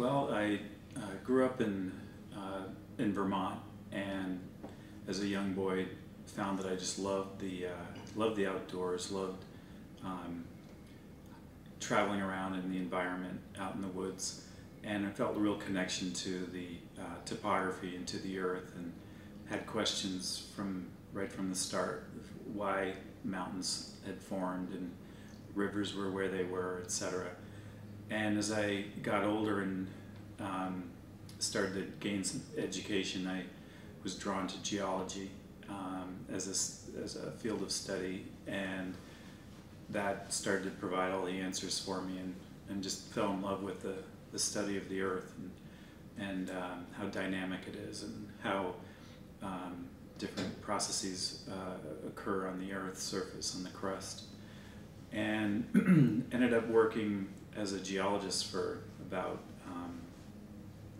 Well, I uh, grew up in uh, in Vermont, and as a young boy, found that I just loved the uh, loved the outdoors, loved um, traveling around in the environment, out in the woods, and I felt a real connection to the uh, topography and to the earth, and had questions from right from the start why mountains had formed and rivers were where they were, etc. And as I got older and um, started to gain some education, I was drawn to geology um, as, a, as a field of study, and that started to provide all the answers for me, and, and just fell in love with the, the study of the earth and, and um, how dynamic it is, and how um, different processes uh, occur on the Earth's surface, on the crust. And ended up working as a geologist for about um,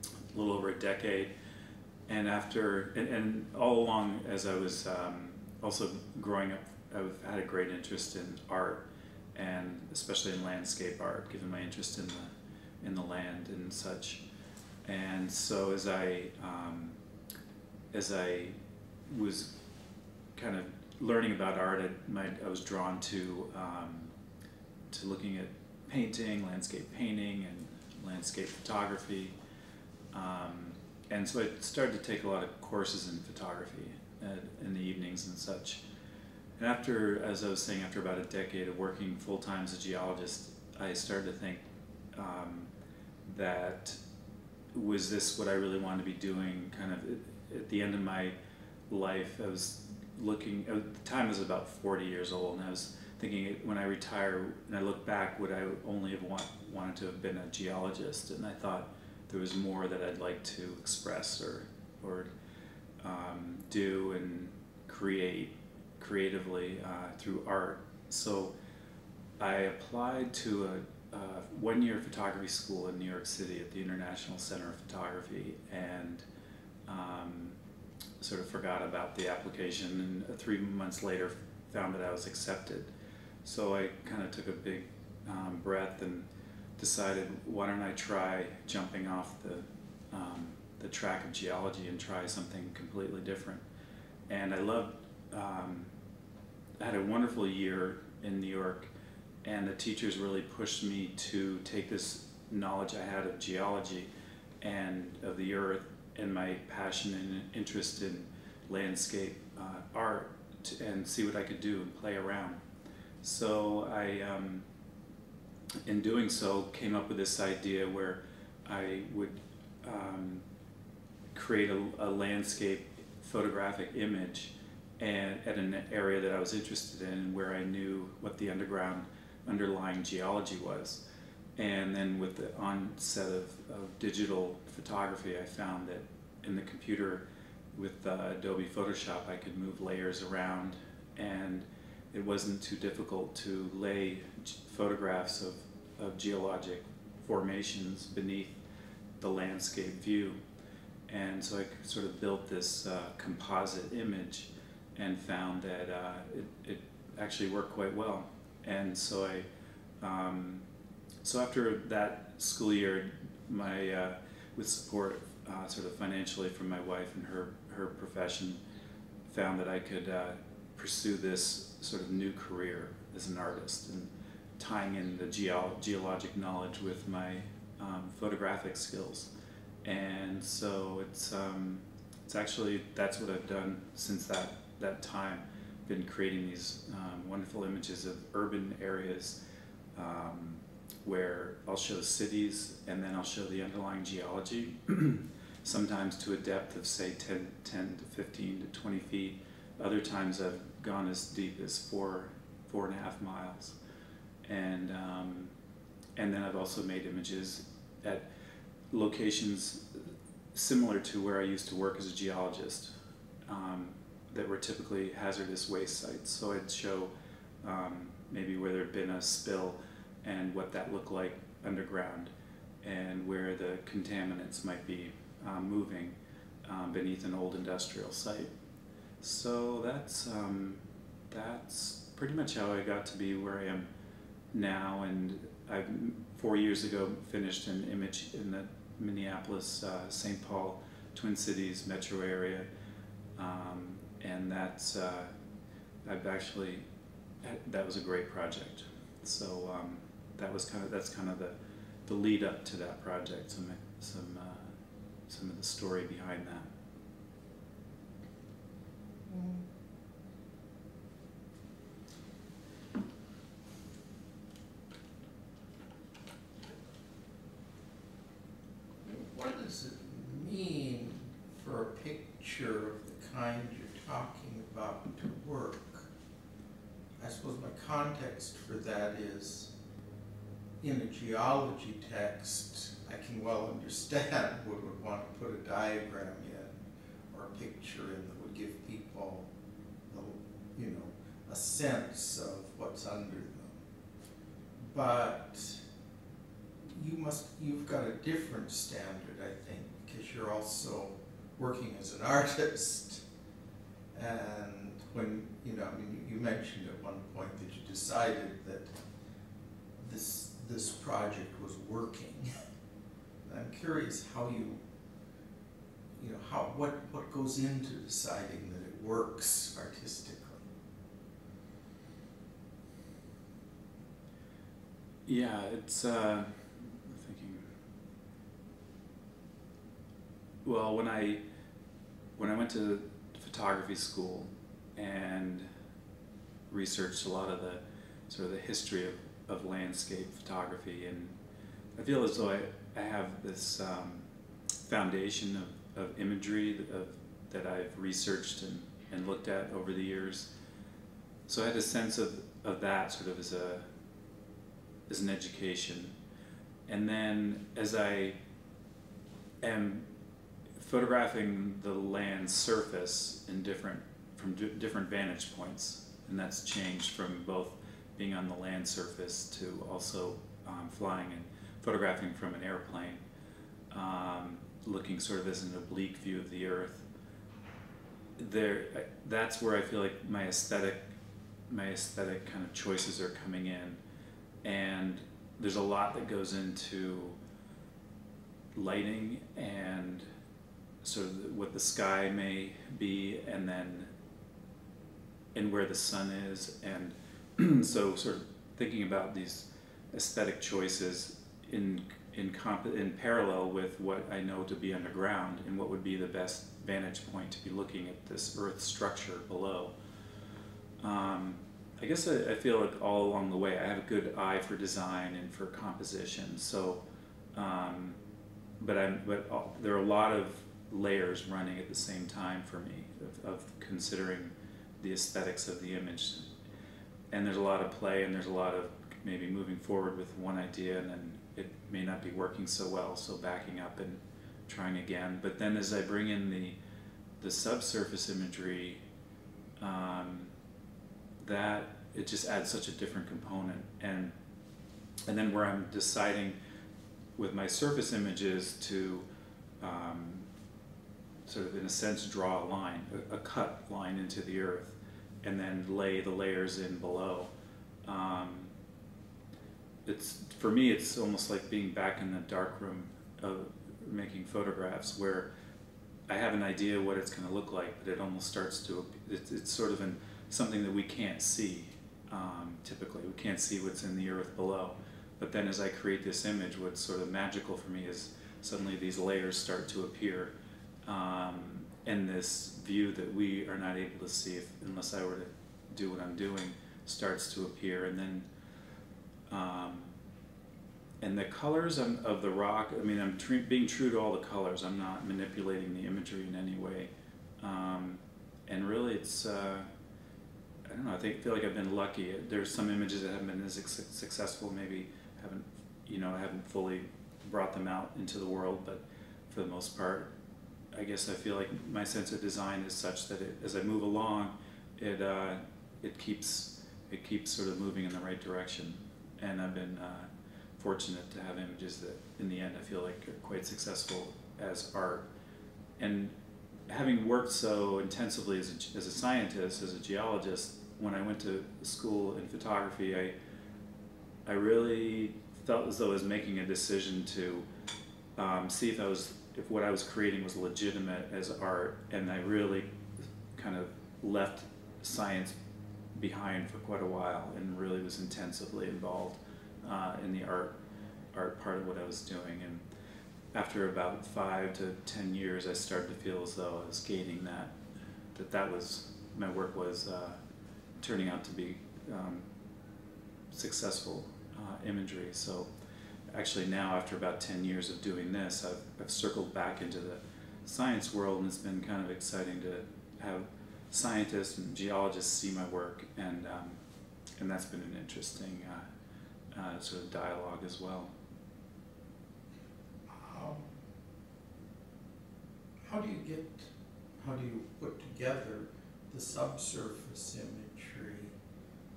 a little over a decade. And after, and, and all along as I was um, also growing up, I've had a great interest in art and especially in landscape art, given my interest in the, in the land and such. And so as I, um, as I was kind of learning about art, I, my, I was drawn to um, to looking at painting, landscape painting, and landscape photography. Um, and so I started to take a lot of courses in photography at, in the evenings and such. And after, as I was saying, after about a decade of working full time as a geologist, I started to think um, that was this what I really wanted to be doing? Kind of at the end of my life, I was looking, at the time I was about 40 years old, and I was thinking when I retire and I look back, would I only have want, wanted to have been a geologist? And I thought there was more that I'd like to express or, or um, do and create creatively uh, through art. So I applied to a, a one year photography school in New York City at the International Center of Photography and um, sort of forgot about the application and three months later found that I was accepted. So I kind of took a big um, breath and decided, why don't I try jumping off the, um, the track of geology and try something completely different. And I loved, um, I had a wonderful year in New York, and the teachers really pushed me to take this knowledge I had of geology and of the earth and my passion and interest in landscape uh, art and see what I could do and play around. So I, um, in doing so, came up with this idea where I would um, create a, a, landscape photographic image and at an area that I was interested in where I knew what the underground underlying geology was. And then with the onset of, of digital photography, I found that in the computer with uh, Adobe Photoshop, I could move layers around and it wasn't too difficult to lay photographs of, of geologic formations beneath the landscape view. And so I sort of built this uh, composite image and found that uh, it, it actually worked quite well. And so I, um, so after that school year, my, uh, with support uh, sort of financially from my wife and her, her profession, found that I could uh, pursue this sort of new career as an artist and tying in the geo- geologic knowledge with my um, photographic skills. And so it's, um, it's actually, that's what I've done since that, that time. Been creating these um, wonderful images of urban areas um, where I'll show cities and then I'll show the underlying geology, sometimes to a depth of say 10, 10 to 15 to 20 feet. Other times I've gone as deep as four, four and a half miles. And, um, and then I've also made images at locations similar to where I used to work as a geologist um, that were typically hazardous waste sites. So I'd show um, maybe where there had been a spill and what that looked like underground and where the contaminants might be um, moving um, beneath an old industrial site. So that's um, that's pretty much how I got to be where I am now. And I four years ago finished an image in the Minneapolis, uh, St. Paul, Twin Cities metro area, um, and that's uh, I've actually that was a great project. So um, that was kind of that's kind of the the lead up to that project. Some some uh, some of the story behind that. What does it mean for a picture of the kind you're talking about to work? I suppose my context for that is in a geology text, I can well understand what would want to put a diagram in or a picture in the give people, you know, a sense of what's under them. But you must, you've got a different standard, I think, because you're also working as an artist. And when, you know, I mean, you mentioned at one point that you decided that this, this project was working. I'm curious how you, you know, how, what, what goes into deciding that it works artistically? Yeah, it's, uh, thinking, well, when I, when I went to photography school and researched a lot of the, sort of the history of, of landscape photography and I feel as though I, I have this um, foundation of, of imagery that, of, that I've researched and, and looked at over the years. So I had a sense of, of that sort of as a as an education. And then as I am photographing the land surface in different from different vantage points, and that's changed from both being on the land surface to also um, flying and photographing from an airplane, um, looking sort of as an oblique view of the earth. There, that's where I feel like my aesthetic, my aesthetic kind of choices are coming in, and there's a lot that goes into lighting and sort of what the sky may be, and then and where the sun is, and so sort of thinking about these aesthetic choices in in in parallel with what I know to be underground and what would be the best vantage point to be looking at this earth structure below. Um, I guess I, I, feel like all along the way I have a good eye for design and for composition. So, um, but I'm but all, there are a lot of layers running at the same time for me of, of considering the aesthetics of the image. And there's a lot of play and there's a lot of maybe moving forward with one idea and then it may not be working so well, so backing up and trying again. But then as I bring in the the subsurface imagery, um, that it just adds such a different component. And and then where I'm deciding with my surface images to um, sort of in a sense draw a line, a, a, cut line into the earth, and then lay the layers in below. Um, it's for me it's almost like being back in the dark room of making photographs where I have an idea what it's going to look like, but it almost starts to it's, it's sort of an, something that we can't see um, typically. We can't see what's in the earth below. But then as I create this image, what's sort of magical for me is suddenly these layers start to appear um, and this view that we are not able to see if, unless I were to do what I'm doing starts to appear and then um, and the colors of the rock, I mean, I'm tr being true to all the colors. I'm not manipulating the imagery in any way. Um, and really, it's, uh, I don't know, I think, feel like I've been lucky. There's some images that haven't been as successful, maybe haven't, you know, haven't fully brought them out into the world, but for the most part, I guess I feel like my sense of design is such that it, as I move along, it, uh, it keeps, it keeps sort of moving in the right direction and I've been uh, fortunate to have images that, in the end, I feel like are quite successful as art. And having worked so intensively as a, as a scientist, as a geologist, when I went to school in photography, I I really felt as though I was making a decision to um, see if I was if what I was creating was legitimate as art, and I really kind of left science behind for quite a while and really was intensively involved uh, in the art art part of what I was doing. And after about five to ten years I started to feel as though I was gaining that that that was my work was uh, turning out to be um, successful uh, imagery. So actually now after about 10 years of doing this I've, I've circled back into the science world and it's been kind of exciting to have scientists and geologists see my work, and um, and that's been an interesting uh, uh, sort of dialogue as well. Um, how do you get, how do you put together the subsurface imagery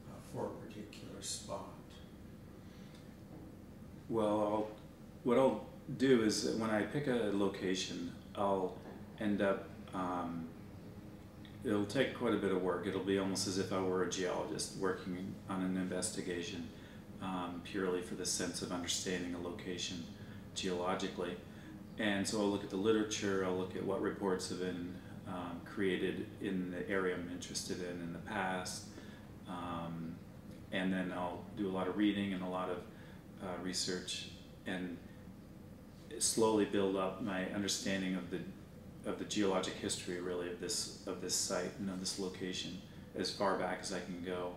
uh, for a particular spot? Well, I'll, what I'll do is when I pick a location, I'll end up um, it'll take quite a bit of work. It'll be almost as if I were a geologist working on an investigation um, purely for the sense of understanding a location geologically. And so I'll look at the literature, I'll look at what reports have been um, created in the area I'm interested in in the past, um, and then I'll do a lot of reading and a lot of uh, research and slowly build up my understanding of the of the geologic history really of this of this site and of this location as far back as I can go.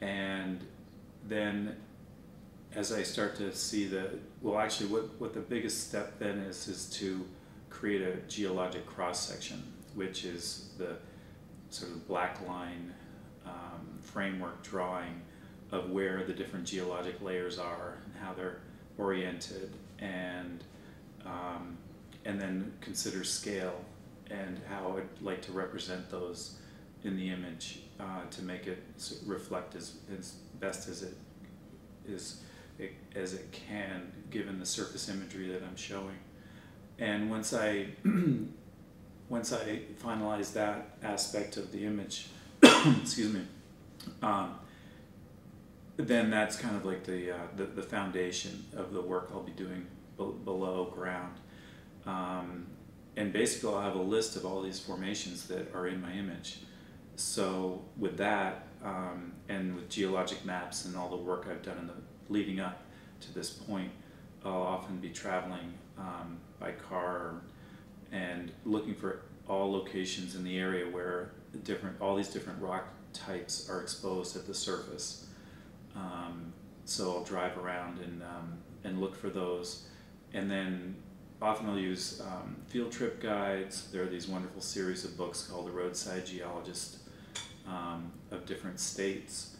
And then as I start to see the well actually what, what the biggest step then is is to create a geologic cross section, which is the sort of black line um, framework drawing of where the different geologic layers are and how they're oriented and um, and then consider scale and how I'd like to represent those in the image uh, to make it reflect as, as best as it is it, as it can given the surface imagery that I'm showing. And once I once I finalize that aspect of the image, excuse me, um, then that's kind of like the, uh, the the foundation of the work I'll be doing below ground. Um, and basically, I'll have a list of all these formations that are in my image. So with that, um, and with geologic maps and all the work I've done in the leading up to this point, I'll often be traveling um, by car and looking for all locations in the area where different all these different rock types are exposed at the surface. Um, so I'll drive around and um, and look for those, and then often I'll use um, field trip guides. There are these wonderful series of books called The Roadside Geologist um, of different states.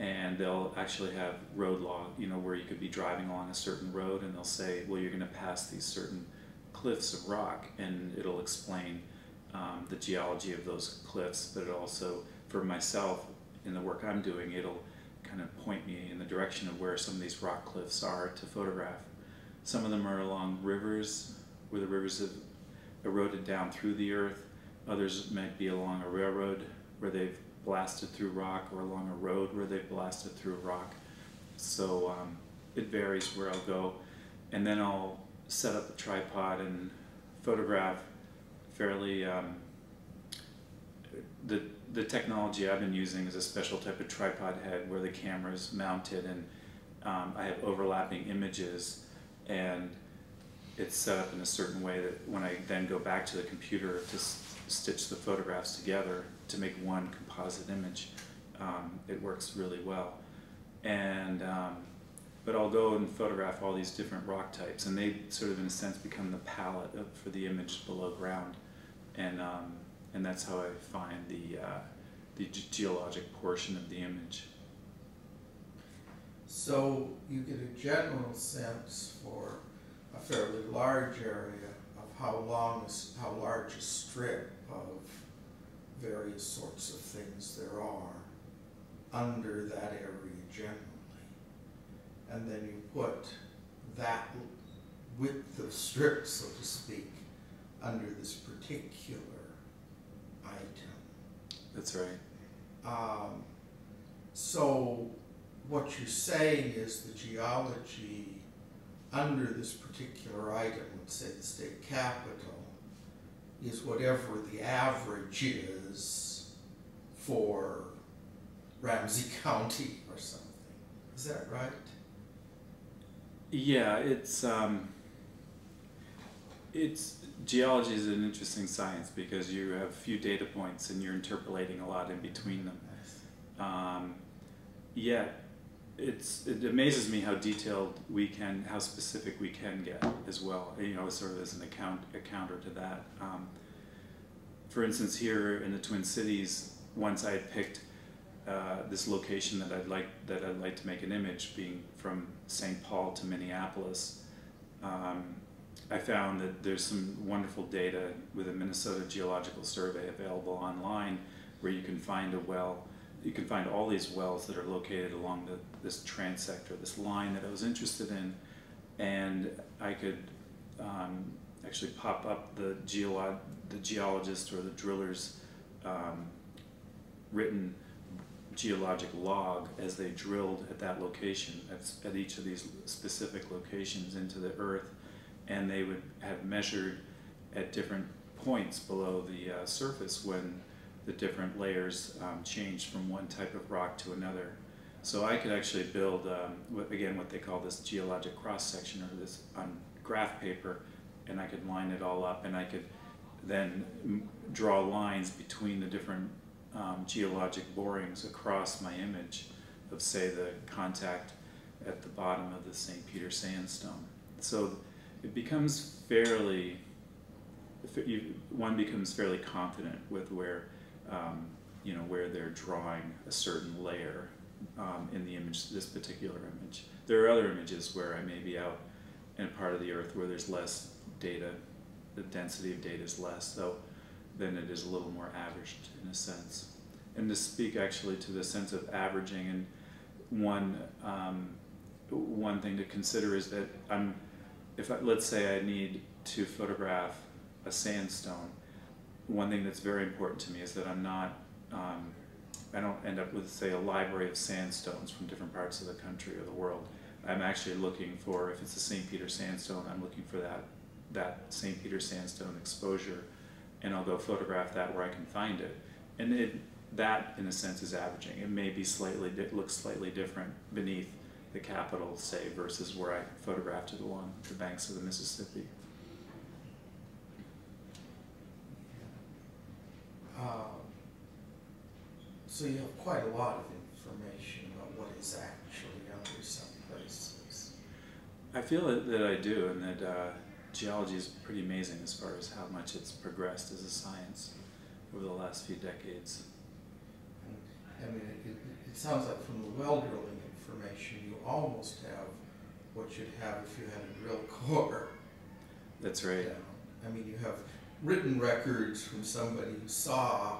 And they'll actually have road log, you know, where you could be driving along a certain road and they'll say, well, you're going to pass these certain cliffs of rock, and it'll explain um, the geology of those cliffs. But it also, for myself, in the work I'm doing, it'll kind of point me in the direction of where some of these rock cliffs are to photograph. Some of them are along rivers, where the rivers have eroded down through the earth. Others might be along a railroad where they've blasted through rock, or along a road where they've blasted through rock. So um, it varies where I'll go. And then I'll set up a tripod and photograph fairly. Um, the, the technology I've been using is a special type of tripod head where the camera is mounted and um, I have overlapping images and it's set up in a certain way that when I then go back to the computer to stitch the photographs together to make one composite image, um, it works really well. And um, but I'll go and photograph all these different rock types, and they sort of, in a sense, become the palette of, for the image below ground, and um, and that's how I find the uh, the geologic portion of the image. So you get a general sense for a fairly large area of how long, how large a strip of various sorts of things there are under that area generally. And then you put that width of strip, so to speak, under this particular item. That's right. Um, so what you're saying is the geology under this particular item, let's say the state capitol, is whatever the average is for Ramsey County or something. Is that right? Yeah, it's um, it's geology is an interesting science because you have few data points and you're interpolating a lot in between them. Um, yet, it's it amazes me how detailed we can, how specific we can get as well. You know, sort of as an account a counter to that. Um, for instance, here in the Twin Cities, once I had picked uh, this location that I'd like that I'd like to make an image, being from St. Paul to Minneapolis. Um, I found that there's some wonderful data with a Minnesota Geological Survey available online, where you can find a well. You can find all these wells that are located along the, this transect or this line that I was interested in, and I could um, actually pop up the geolo- the geologist or the driller's um, written geologic log as they drilled at that location, at, at each of these specific locations into the earth, and they would have measured at different points below the uh, surface when the different layers um, changed from one type of rock to another. So I could actually build, um, again, what they call this geologic cross section or this on graph paper, and I could line it all up, and I could then draw lines between the different um, geologic borings across my image of, say, the contact at the bottom of the St. Peter sandstone. So it becomes fairly, one becomes fairly confident with where, um, you know, where they're drawing a certain layer um, in the image, this particular image. There are other images where I may be out in a part of the earth where there's less data, the density of data is less, so then it is a little more averaged in a sense. And to speak actually to the sense of averaging, and one um, one thing to consider is that I'm, if I, let's say I need to photograph a sandstone, one thing that's very important to me is that I'm not, um, I don't end up with say a library of sandstones from different parts of the country or the world. I'm actually looking for, if it's a St. Peter sandstone, I'm looking for that, that St. Peter sandstone exposure, and I'll go photograph that where I can find it. And it, that, in a sense, is averaging. It may be slightly, it looks slightly different beneath the capitol, say, versus where I photographed it along the banks of the Mississippi. Uh, so you have quite a lot of information about what is actually under some places. I feel that, that I do, and that uh, geology is pretty amazing as far as how much it's progressed as a science over the last few decades. I mean, it, it, it sounds like from the well drilling information, you almost have what you'd have if you had a drill core. That's right. down. I mean, you have written records from somebody who saw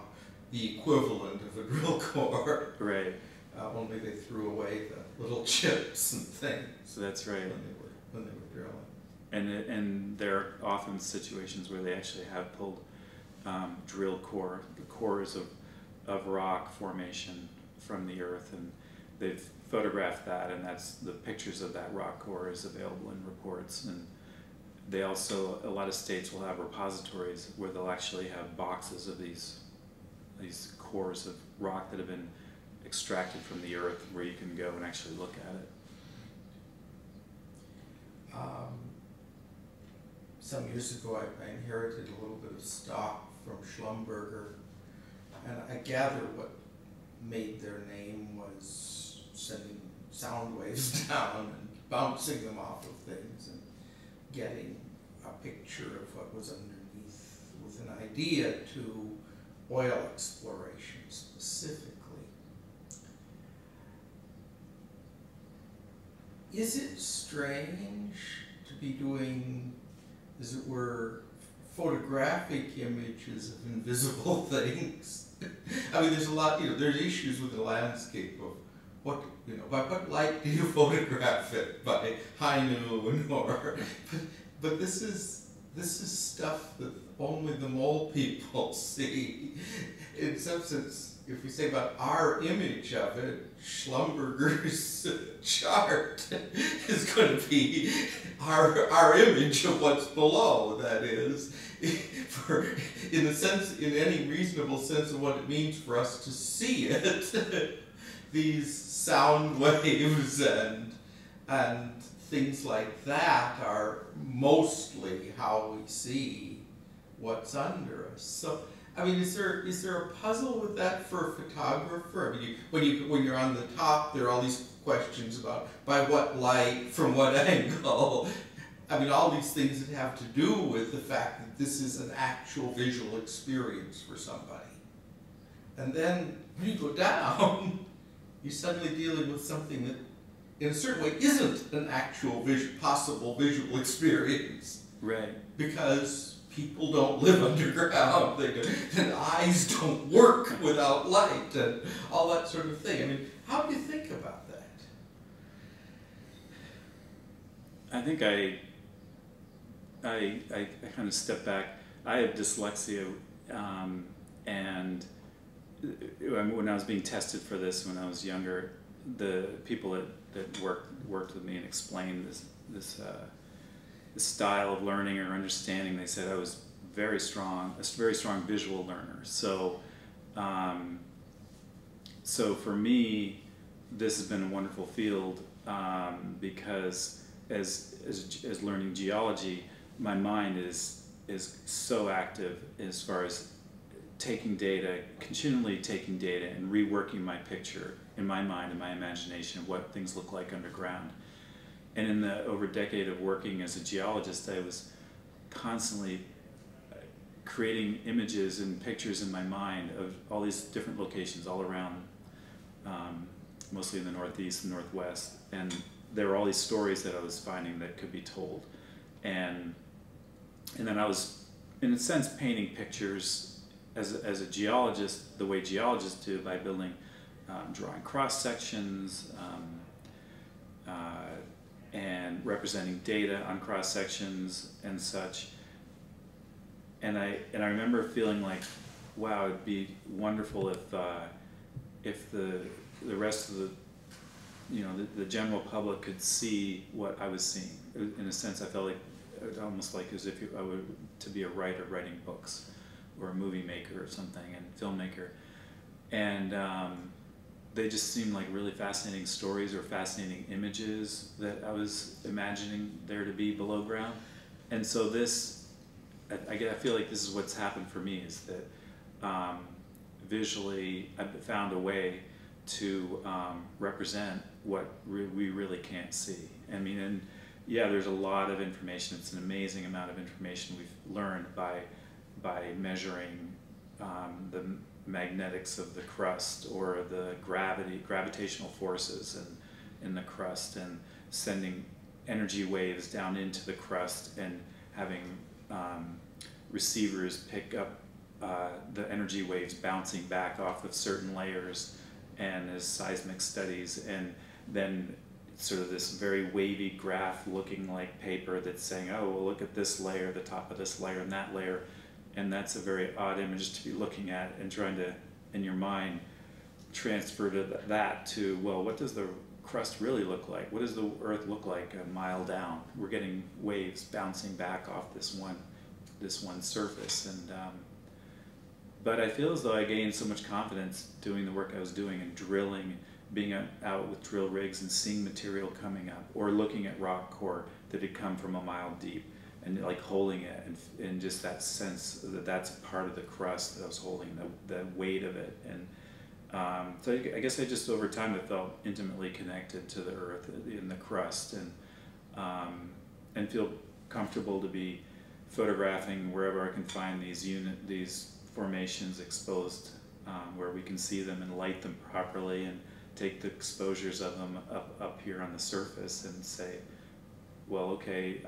the equivalent of a drill core, Right. uh, only they threw away the little chips and things So that's right. when they were when they were drilling. And it, and there are often situations where they actually have pulled um, drill core, the cores of of rock formation from the earth, and they've photographed that, and that's the pictures of that rock core is available in reports. And they also, a lot of states will have repositories where they'll actually have boxes of these these cores of rock that have been extracted from the earth, where you can go and actually look at it. Um, some years ago, I, I inherited a little bit of stock from Schlumberger, and I gather what made their name was sending sound waves down and bouncing them off of things and getting a picture of what was underneath with an idea to oil exploration specifically. Is it strange to be doing, as it were, photographic images of invisible things? I mean, there's a lot, you know, there's issues with the landscape of what, you know, by what light do you photograph it? By high noon or, but, but this is, this is stuff that only the mole people see. In some sense, if we say about our image of it, Schlumberger's chart is going to be our our image of what's below. That is, for in the sense, in any reasonable sense of what it means for us to see it, these sound waves and and things like that are mostly how we see what's under us. So I mean, is there is there a puzzle with that for a photographer? I mean, you, when you when you're on the top, there are all these questions about by what light, from what angle. I mean, all these things that have to do with the fact that this is an actual visual experience for somebody. And then when you go down, you're suddenly dealing with something that, in a certain way, isn't an actual vis- possible visual experience. Right. Because people don't live underground, they and eyes don't work without light, and all that sort of thing. I mean, how do you think about that? I think I, I, I, I kind of step back. I have dyslexia, um, and uh, when I was being tested for this when I was younger, the people that, that worked worked with me and explained this this uh, this style of learning or understanding, they said I was very strong, a very strong visual learner. So, um, so for me, this has been a wonderful field um, because as, as as learning geology, my mind is is so active as far as taking data, continually taking data and reworking my picture in my mind and my imagination of what things look like underground. And in the over a decade of working as a geologist, I was constantly uh, creating images and pictures in my mind of all these different locations all around, um, mostly in the Northeast and Northwest. And there were all these stories that I was finding that could be told. And, and then I was, in a sense, painting pictures as a, as a geologist, the way geologists do by building, um, drawing cross sections, um, uh, and representing data on cross sections and such. And I and I remember feeling like, wow, it'd be wonderful if uh, if the the rest of the you know the, the general public could see what I was seeing. In a sense, I felt like almost like as if I were to be a writer writing books, or a movie maker or something, and filmmaker, and um, they just seemed like really fascinating stories or fascinating images that I was imagining there to be below ground. And so this, I, I, feel like this is what's happened for me is that um, visually I've found a way to um, represent what re we really can't see. I mean, and yeah, there's a lot of information. It's an amazing amount of information we've learned by by measuring um, the magnetics of the crust or the gravity, gravitational forces in, in the crust and sending energy waves down into the crust and having um, receivers pick up uh, the energy waves bouncing back off of certain layers and as seismic studies and then sort of this very wavy graph looking like paper that's saying, oh, well, look at this layer, the top of this layer and that layer and that's a very odd image to be looking at and trying to in your mind transfer to that to well what does the crust really look like? What does the earth look like a mile down? We're getting waves bouncing back off this one this one surface. And um, but I feel as though I gained so much confidence doing the work I was doing and drilling being out with drill rigs and seeing material coming up or looking at rock core that had come from a mile deep and like holding it and, and just that sense that that's part of the crust that I was holding, the, the weight of it. And um, so I, I, guess I just over time I felt intimately connected to the earth in the crust and, um, and feel comfortable to be photographing wherever I can find these unit, these formations exposed um, where we can see them and light them properly and take the exposures of them up, up here on the surface and say, well, okay,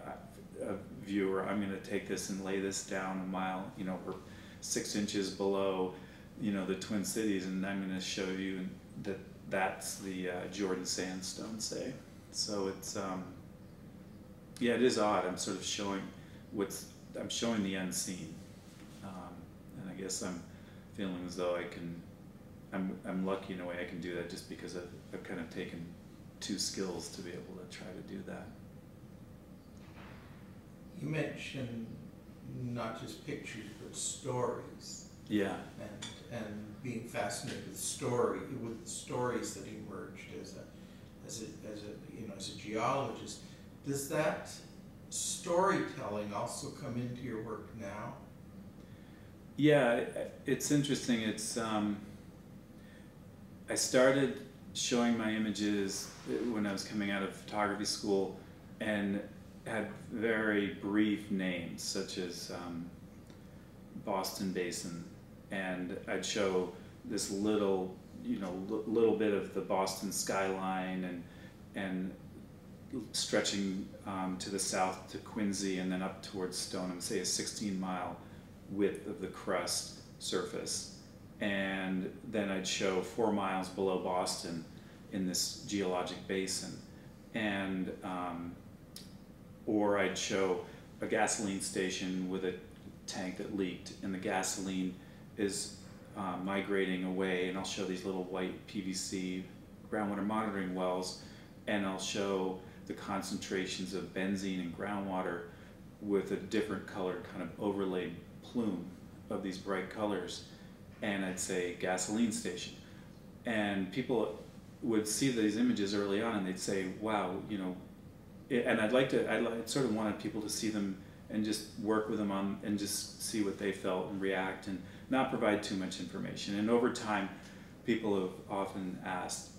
a viewer, I'm going to take this and lay this down a mile, you know, or six inches below, you know, the Twin Cities, and I'm going to show you that that's the uh, Jordan sandstone, say. So it's, um, yeah, it is odd. I'm sort of showing what's, I'm showing the unseen, um, and I guess I'm feeling as though I can, I'm I'm lucky in a way I can do that just because I've I've kind of taken two skills to be able to try to do that. You mentioned not just pictures, but stories, Yeah. and, and being fascinated with story, with the stories that emerged as a, as a, as a, you know, as a geologist. Does that storytelling also come into your work now? Yeah, it's interesting. It's um, I started showing my images when I was coming out of photography school, and had very brief names such as um, Boston Basin, and I'd show this little, you know, little bit of the Boston skyline and and stretching um, to the south to Quincy and then up towards Stoneham, say a 16 mile width of the crust surface. And then I'd show four miles below Boston in this geologic basin. And, um, or I'd show a gasoline station with a tank that leaked, and the gasoline is uh, migrating away. And I'll show these little white PVC groundwater monitoring wells, and I'll show the concentrations of benzene and groundwater with a different colored kind of overlaid plume of these bright colors and I'd say gasoline station. And people would see these images early on and they'd say, wow, you know, and I'd like to, I'd like, sort of wanted people to see them and just work with them on and just see what they felt and react and not provide too much information. And over time, people have often asked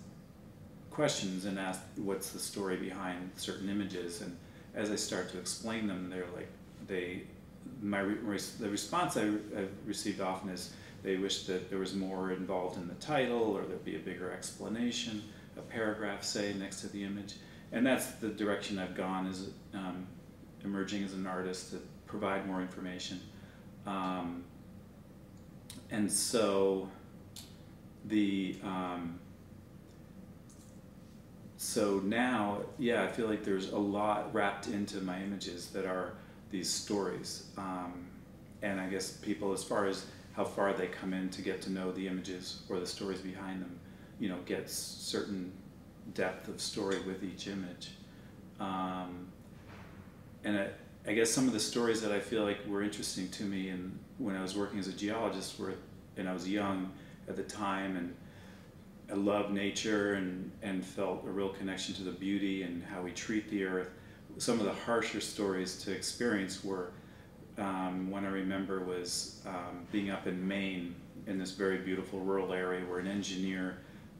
questions and asked what's the story behind certain images. And as I start to explain them, they're like, they, my re- the response I, I've received often is they wish that there was more involved in the title or there'd be a bigger explanation, a paragraph, say, next to the image. And that's the direction I've gone is um, emerging as an artist to provide more information. Um, and so the um, so now, yeah, I feel like there's a lot wrapped into my images that are these stories. Um, and I guess people, as far as how far they come in to get to know the images or the stories behind them, you know, gets certain depth of story with each image. Um, and I, I guess some of the stories that I feel like were interesting to me and when I was working as a geologist were, and I was young at the time and I loved nature and, and felt a real connection to the beauty and how we treat the earth. Some of the harsher stories to experience were um, one I remember was um, being up in Maine in this very beautiful rural area where an engineer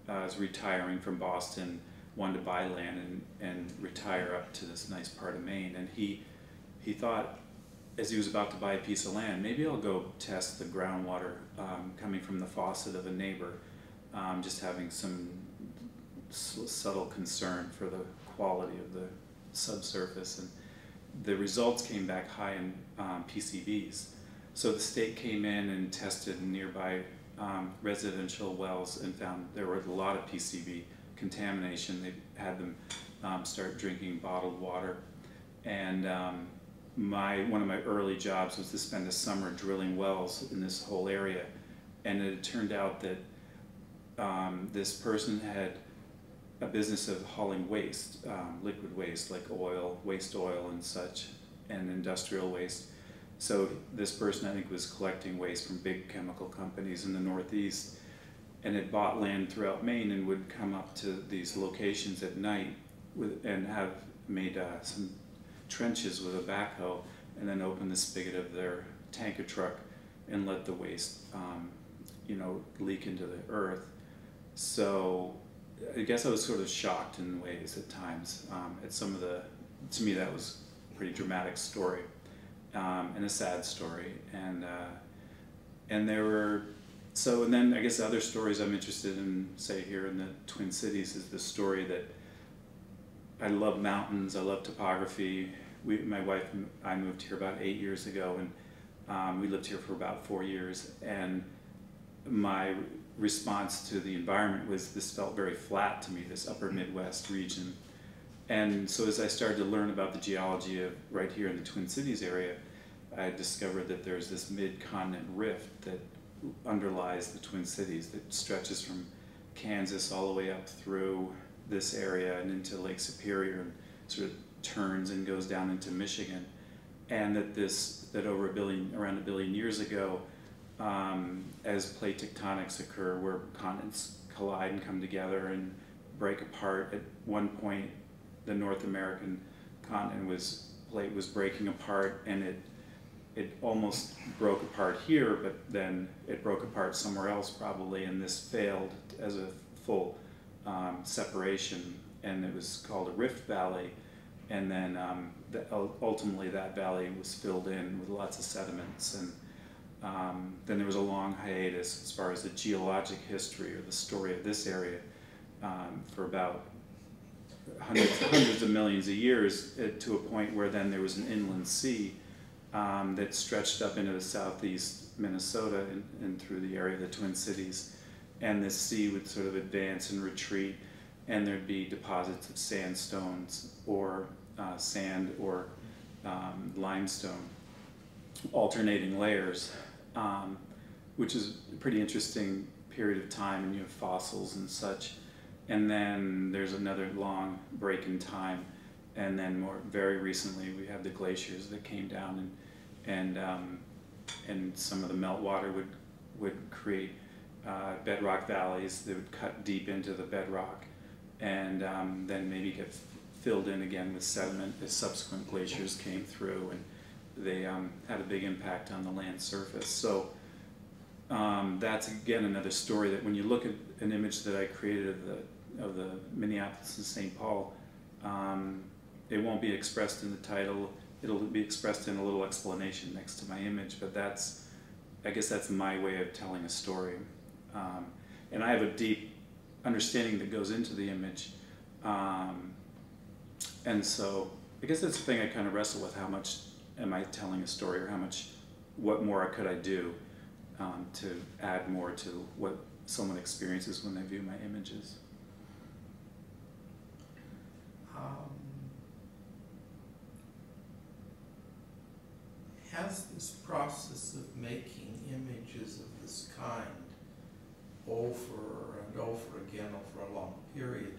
uh, was retiring from Boston, wanted to buy land and, and retire up to this nice part of Maine. And he, he thought, as he was about to buy a piece of land, maybe I'll go test the groundwater um, coming from the faucet of a neighbor, um, just having some subtle concern for the quality of the subsurface. And the results came back high in um, PCBs. So the state came in and tested nearby um, residential wells and found there was a lot of PCB contamination. They had them um, start drinking bottled water. And um, my one of my early jobs was to spend a summer drilling wells in this whole area. And it turned out that um, this person had a business of hauling waste, um, liquid waste like oil, waste oil, and such, and industrial waste. So this person, I think, was collecting waste from big chemical companies in the Northeast, and had bought land throughout Maine and would come up to these locations at night with and have made uh, some trenches with a backhoe, and then open the spigot of their tanker truck and let the waste, um, you know, leak into the earth. So I guess I was sort of shocked in ways at times um, at some of the. To me, that was a pretty dramatic story, um, and a sad story, and uh, and there were so and then I guess the other stories I'm interested in, say here in the Twin Cities, is the story that I love mountains, I love topography. We, my wife and I moved here about eight years ago, and um, we lived here for about four years, and my response to the environment was this felt very flat to me, this upper Midwest region. And so as I started to learn about the geology of right here in the Twin Cities area, I discovered that there's this mid-continent rift that underlies the Twin Cities that stretches from Kansas all the way up through this area and into Lake Superior and sort of turns and goes down into Michigan. And that this that over a billion around a billion years ago, um, as plate tectonics occur, where continents collide and come together and break apart. At one point, the North American continent was plate was breaking apart, and it it almost broke apart here, but then it broke apart somewhere else probably, and this failed as a full um, separation, and it was called a rift valley, and then um, the, ultimately that valley was filled in with lots of sediments, and um, then there was a long hiatus as far as the geologic history or the story of this area um, for about hundreds, hundreds of millions of years, uh, to a point where then there was an inland sea um, that stretched up into the southeast Minnesota and, and, through the area of the Twin Cities. And this sea would sort of advance and retreat, and there'd be deposits of sandstones or uh, sand or um, limestone, alternating layers, um, which is a pretty interesting period of time, and you have fossils and such. And then there's another long break in time. And then more very recently we have the glaciers that came down and and um, and some of the meltwater would would create uh, bedrock valleys that would cut deep into the bedrock and um, then maybe get filled in again with sediment as subsequent glaciers came through and they um, had a big impact on the land surface. So um, that's again another story that when you look at an image that I created of the of the Minneapolis and St. Paul um, it won't be expressed in the title. It'll be expressed in a little explanation next to my image, but that's, I guess that's my way of telling a story. Um, and I have a deep understanding that goes into the image. Um, and so I guess that's the thing I kind of wrestle with, how much am I telling a story or how much, what more could I do um, to add more to what someone experiences when they view my images. Um, has this process of making images of this kind over and over again over a long period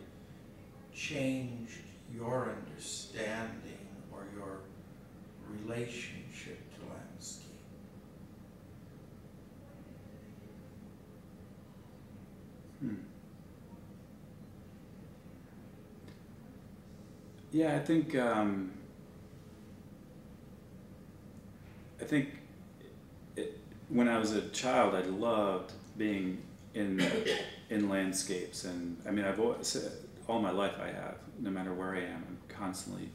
changed your understanding or your relationship to landscape? Yeah, I think um, I think it, when I was a child, I loved being in in landscapes, and I mean, I've always all my life I have. No matter where I am, I'm constantly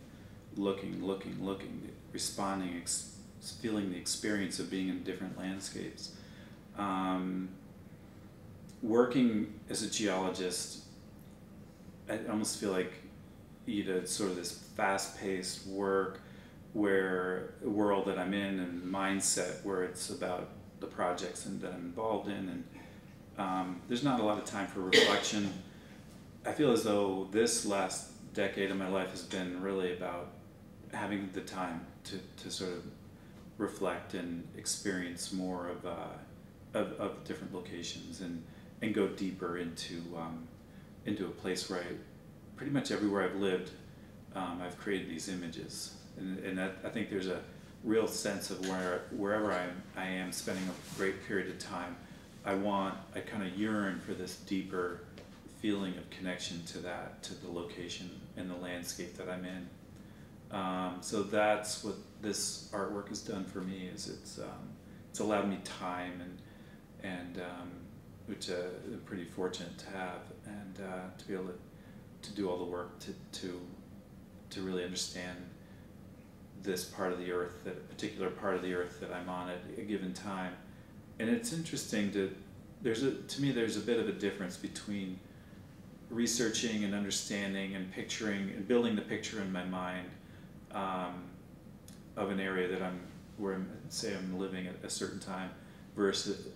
looking, looking, looking, responding, ex- feeling the experience of being in different landscapes. Um, working as a geologist, I almost feel like you know sort of this fast-paced work where the world that I'm in and mindset where it's about the projects and that I'm involved in and um, there's not a lot of time for reflection. I feel as though this last decade of my life has been really about having the time to, to sort of reflect and experience more of, uh, of, of, different locations and, and go deeper into, um, into a place where I, pretty much everywhere I've lived, um, I've created these images and, and that, I think there's a real sense of where wherever I am, I am spending a great period of time, I want I kind of yearn for this deeper feeling of connection to that to the location and the landscape that I'm in. Um, so that's what this artwork has done for me is it's um, it's allowed me time and and um, which uh, I'm pretty fortunate to have and uh, to be able to, to do all the work to to to really understand this part of the earth, that particular part of the earth that I'm on at a given time. And it's interesting to, there's a, to me, there's a bit of a difference between researching and understanding and picturing and building the picture in my mind um, of an area that I'm, where I'm, say I'm living at a certain time versus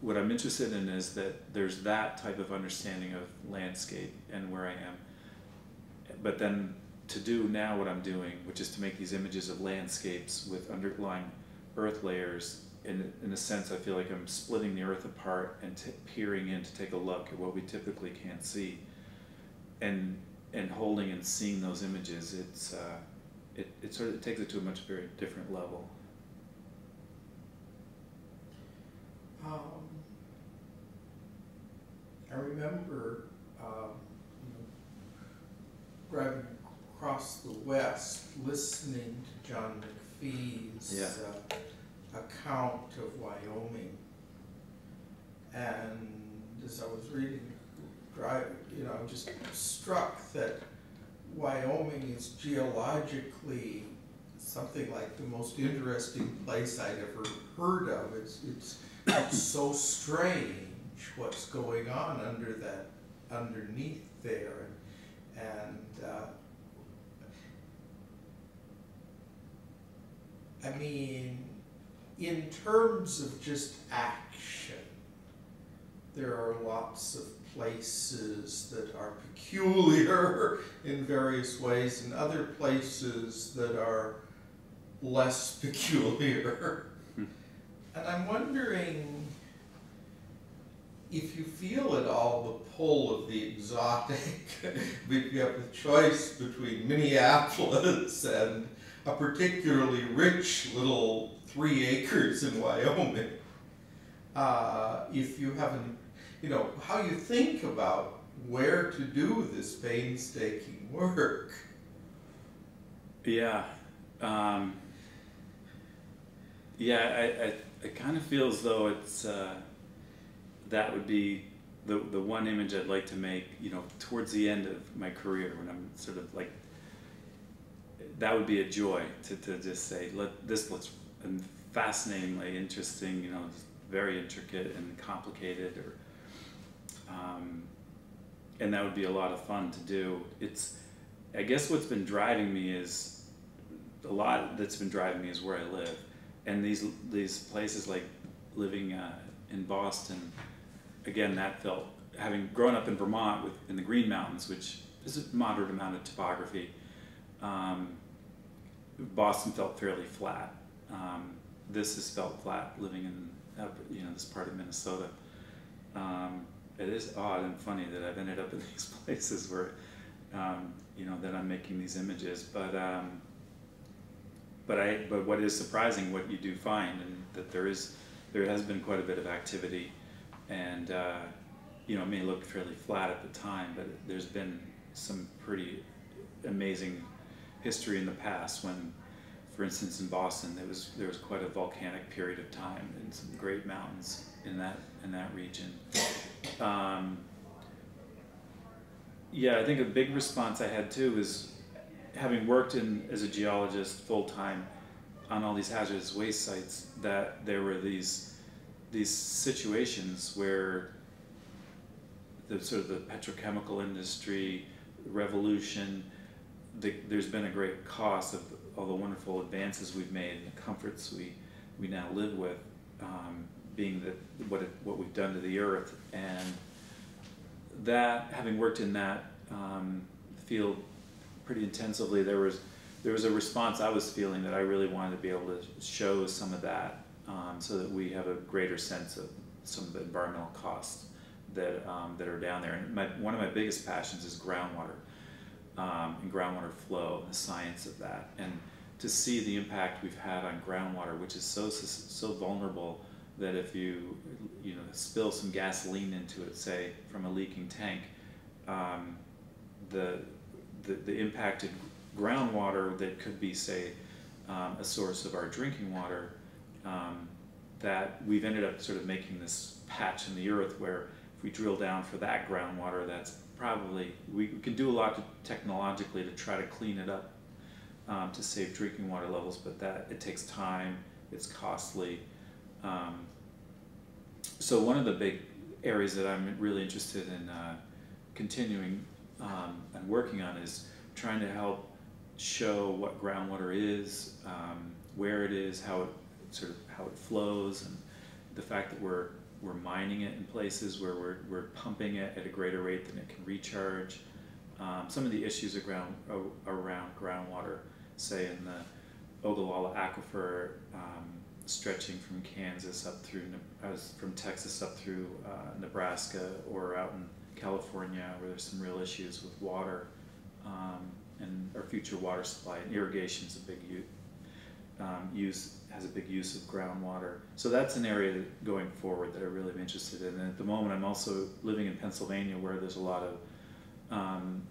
what I'm interested in is that there's that type of understanding of landscape and where I am. But then to do now what I'm doing, which is to make these images of landscapes with underlying earth layers, in in a sense, I feel like I'm splitting the earth apart and peering in to take a look at what we typically can't see, and and holding and seeing those images. It's uh, it it sort of it takes it to a much very different level. Um, I remember, um, driving across the west, listening to John McPhee's Yeah. uh, account of Wyoming. And as I was reading, drive, you know, I'm just struck that Wyoming is geologically something like the most interesting place I'd ever heard of. It's, it's it's so strange what's going on under that, underneath there. And, uh, I mean, in terms of just action, there are lots of places that are peculiar in various ways and other places that are less peculiar. And I'm wondering if you feel at all the pull of the exotic, if you have the choice between Minneapolis and a particularly rich little three acres in Wyoming. Uh, if you haven't, you know, how you think about where to do this painstaking work. Yeah. Um, yeah, I, I, it kind of feels though it's uh, that would be the the one image I'd like to make. You know, towards the end of my career, when I'm sort of like, that would be a joy to, to just say, let this looks fascinatingly interesting. You know, very intricate and complicated, or um, and that would be a lot of fun to do. It's, I guess what's been driving me is a lot that's been driving me is where I live and these these places like living uh, in Boston, again, that felt having grown up in Vermont with in the Green Mountains, which is a moderate amount of topography. Um, Boston felt fairly flat. Um, this has felt flat living in you know this part of Minnesota. Um, it is odd and funny that I've ended up in these places where um, you know that I'm making these images, but um, but I but what is surprising, what you do find, and that there is there has been quite a bit of activity, and uh, you know it may look fairly flat at the time, but there's been some pretty amazing history in the past when. For instance, in Boston, there was there was quite a volcanic period of time and some great mountains in that in that region. Um, yeah, I think a big response I had too is having worked in as a geologist full time on all these hazardous waste sites, that there were these these situations where the sort of the petrochemical industry revolution, the, there's been a great cost of all the wonderful advances we've made and the comforts we we now live with, um, being that what it, what we've done to the earth. And that having worked in that um, field pretty intensively, there was there was a response I was feeling that I really wanted to be able to show some of that, um, so that we have a greater sense of some of the environmental costs that um, that are down there. And my, one of my biggest passions is groundwater um, and groundwater flow, and the science of that, and to see the impact we've had on groundwater, which is so so vulnerable that if you you know spill some gasoline into it, say from a leaking tank, um, the the, the impacted groundwater that could be, say, um, a source of our drinking water, um, that we've ended up sort of making this patch in the earth where if we drill down for that groundwater, that's probably, we, we can do a lot to, technologically to try to clean it up um, to save drinking water levels, but that it takes time, it's costly. Um, so one of the big areas that I'm really interested in uh, continuing um, and working on is trying to help show what groundwater is, um, where it is, how it sort of how it flows, and the fact that we're we're mining it in places where we're, we're pumping it at a greater rate than it can recharge. Um, some of the issues around around groundwater, say in the Ogallala Aquifer, um, stretching from Kansas up through, was from Texas up through uh, Nebraska or out in California where there's some real issues with water um, and our future water supply. And irrigation is a big um, use has a big use of groundwater. So that's an area going forward that I really interested in. And at the moment, I'm also living in Pennsylvania where there's a lot of um,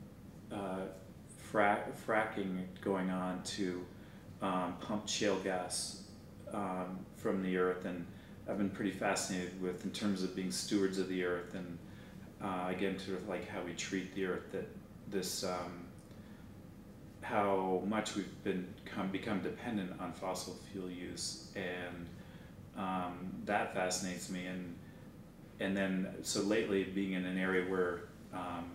uh, frac- fracking going on to um, pump shale gas um, from the earth, and I've been pretty fascinated with in terms of being stewards of the earth, and uh, again, sort of like how we treat the earth. That this, um, how much we've been come, become dependent on fossil fuel use, and um, that fascinates me. And and then so lately, being in an area where um,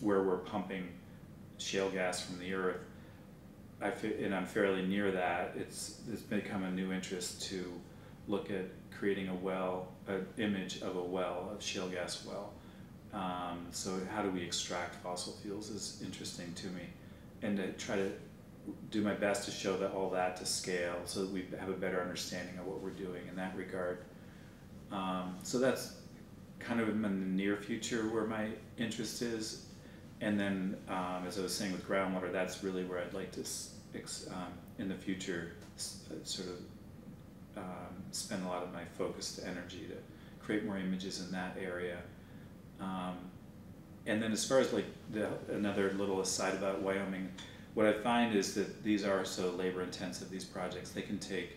where we're pumping shale gas from the earth, I and I'm fairly near that. It's it's become a new interest to look at creating a well, an image of a well, a shale gas well. Um, so how do we extract fossil fuels is interesting to me, and to try to do my best to show that all that to scale, so that we have a better understanding of what we're doing in that regard. Um, so that's kind of in the near future where my interest is, and then um, as I was saying with groundwater, that's really where I'd like to um, in the future uh, sort of um, spend a lot of my focused energy to create more images in that area. And then as far as like the another little aside about Wyoming, what I find is that these are so labor intensive. These projects they can take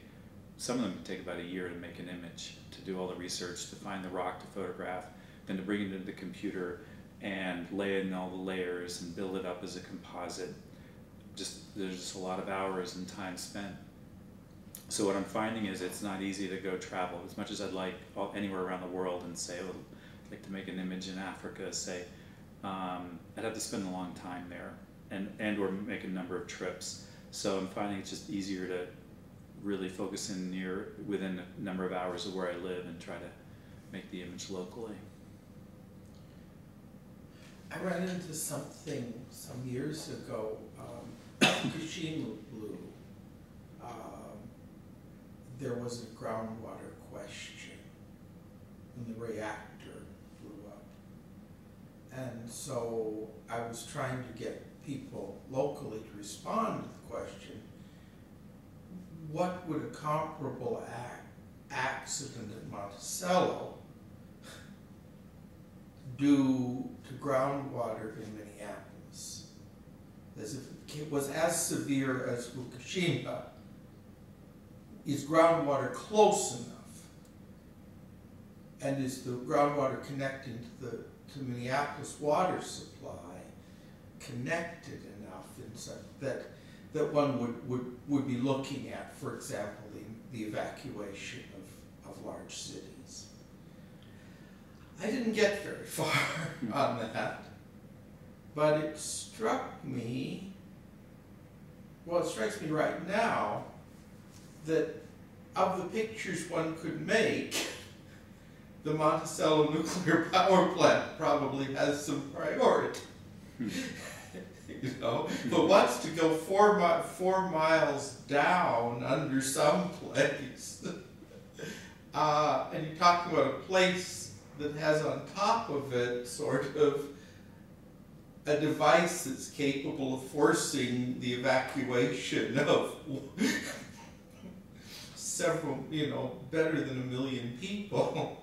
some of them can take about a year to make an image, to do all the research, to find the rock to photograph, then to bring it into the computer and lay in all the layers and build it up as a composite. Just there's just a lot of hours and time spent. So what I'm finding is it's not easy to go travel as much as I'd like anywhere around the world and say, oh, I'd like to make an image in Africa, say, um, I'd have to spend a long time there and, and or make a number of trips. So I'm finding it's just easier to really focus in near within a number of hours of where I live and try to make the image locally. I ran into something some years ago, um, blew. Um, there was a groundwater question in the up. And so I was trying to get people locally to respond to the question, what would a comparable ac- accident at Monticello do to groundwater in Minneapolis? As if it was as severe as Fukushima, is groundwater close enough? And is the groundwater connecting to the, to Minneapolis water supply connected enough in such that, that one would, would, would be looking at, for example, the, the evacuation of, of large cities? I didn't get very far on that, but it struck me, well, it strikes me right now, that of the pictures one could make, the Monticello nuclear power plant probably has some priority. you know, but wants to go four mi- four miles down under some place. uh, and you're talking about a place that has on top of it sort of a device that's capable of forcing the evacuation of several, you know, better than a million people.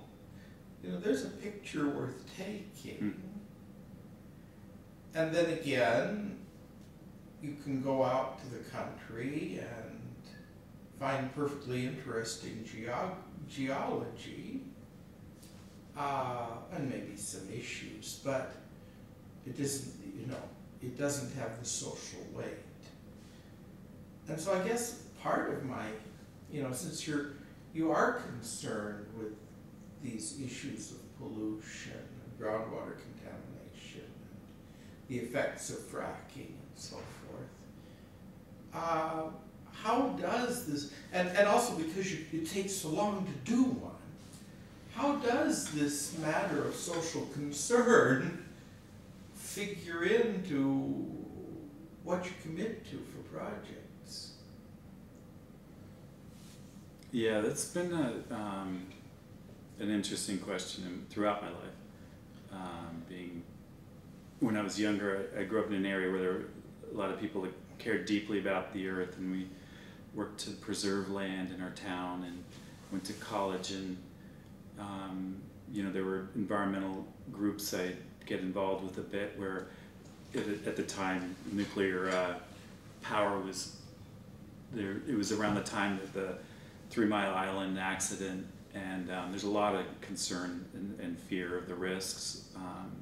You know, there's a picture worth taking. And then again, you can go out to the country and find perfectly interesting geog- geology uh, and maybe some issues, but it doesn't, you know, it doesn't have the social weight. And so I guess part of my, you know, since you're, you are concerned with these issues of pollution and groundwater contamination and the effects of fracking and so forth. Uh, how does this, and, and also because you, it takes so long to do one, how does this matter of social concern figure into what you commit to for projects? Yeah, that's been a, um, an interesting question throughout my life. Um, being when I was younger, I, I grew up in an area where there were a lot of people that cared deeply about the earth, and we worked to preserve land in our town and went to college. And um, you know, there were environmental groups I get involved with a bit where, at the time, nuclear uh, power was there. It was around the time that the Three Mile Island accident, and um, there's a lot of concern and, and fear of the risks. Um,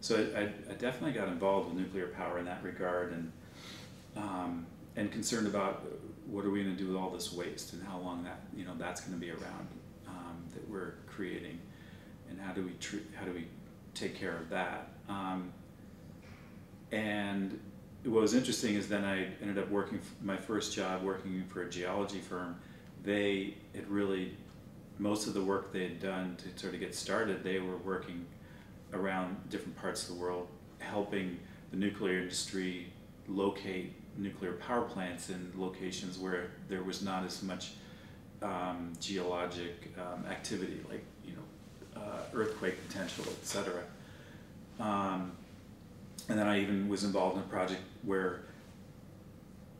so I, I, definitely got involved with nuclear power in that regard, and um, and concerned about what are we going to do with all this waste and how long that you know that's going to be around um, that we're creating, and how do we how do we take care of that. Um, and what was interesting is then I ended up working my first job working for a geology firm. They had really most of the work they had done to sort of get started. They were working around different parts of the world, helping the nuclear industry locate nuclear power plants in locations where there was not as much um, geologic um, activity, like you know, uh, earthquake potential, etc. Um, and then I even was involved in a project where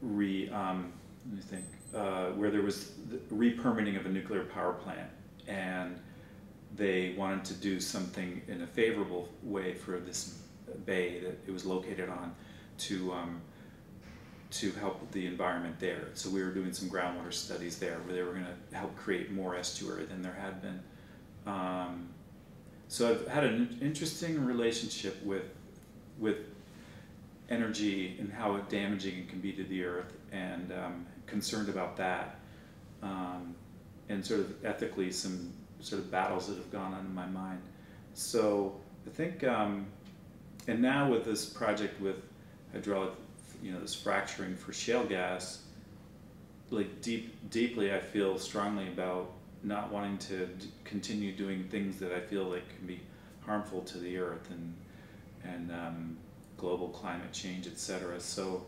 re um, let me think uh, where there was the re-permitting of a nuclear power plant, and they wanted to do something in a favorable way for this bay that it was located on to um, to help the environment there. So we were doing some groundwater studies there where they were going to help create more estuary than there had been. Um, so I've had an interesting relationship with with energy and how damaging it can be to the earth, and um, concerned about that, um, and sort of ethically some sort of battles that have gone on in my mind. So I think, um, and now with this project with hydraulic, you know, this fracturing for shale gas, like deep, deeply, I feel strongly about not wanting to continue doing things that I feel like can be harmful to the earth and and um, global climate change, etc. So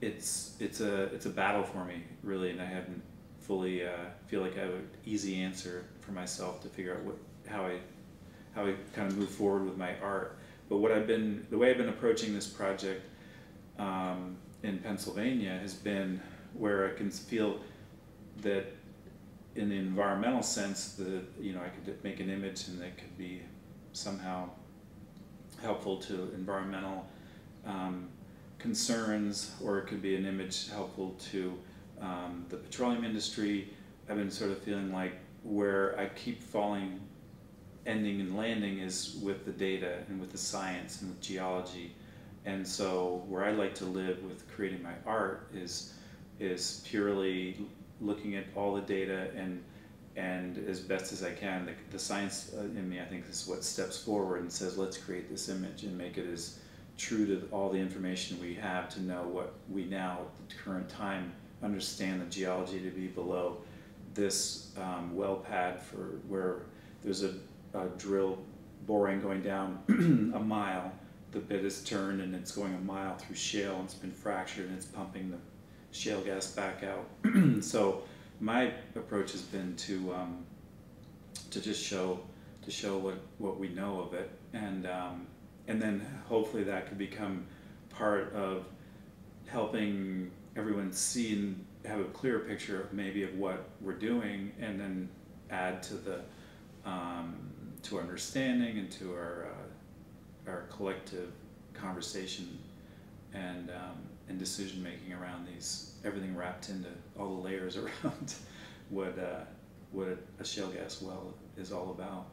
it's it's a it's a battle for me really, and I haven't fully uh, feel like I have an easy answer for myself to figure out what how I how I kind of move forward with my art. But what I've been the way I've been approaching this project um, in Pennsylvania has been where I can feel that in the environmental sense that you know I could make an image and that could be somehow helpful to environmental um, concerns, or it could be an image helpful to um, the petroleum industry. I've been sort of feeling like where I keep falling, ending and landing is with the data and with the science and with geology. And so where I like to live with creating my art is is purely looking at all the data and and as best as I can, the, the science uh, in me, I think, is what steps forward and says, let's create this image and make it as true to all the information we have to know what we now, at the current time, understand the geology to be below this um, well pad for where there's a, a drill boring going down a mile. The bit is turned and it's going a mile through shale and it's been fractured and it's pumping the shale gas back out. so my approach has been to um, to just show to show what, what we know of it and um, and then hopefully that could become part of helping everyone see and have a clearer picture of maybe of what we're doing and then add to the um, to our understanding and to our uh, our collective conversation and um, and decision making around these everything wrapped into all the layers around what uh, what a, shale gas well is all about.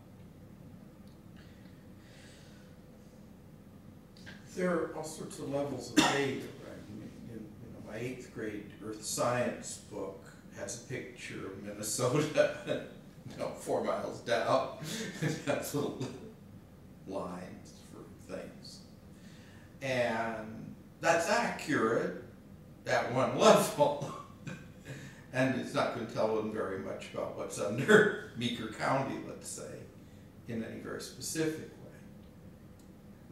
There are all sorts of levels of data, right? I mean, you know, my eighth grade earth science book has a picture of Minnesota, you know, four miles down. It has little lines for things. And that's accurate at one level. and it's not going to tell them very much about what's under Meeker County, let's say, in any very specific way.